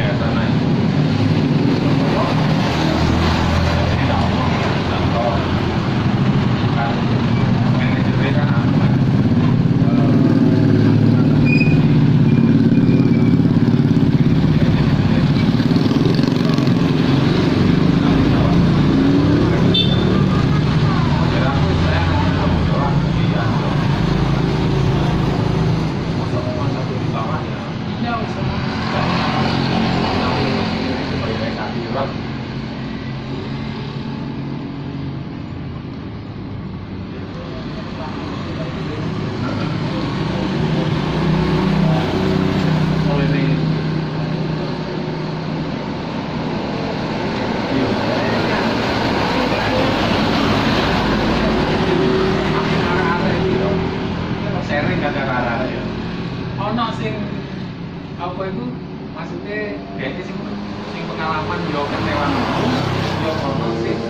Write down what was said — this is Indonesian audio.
marathon night. apa itu maksudnya berarti sih pengalaman yo ketewan yo promosi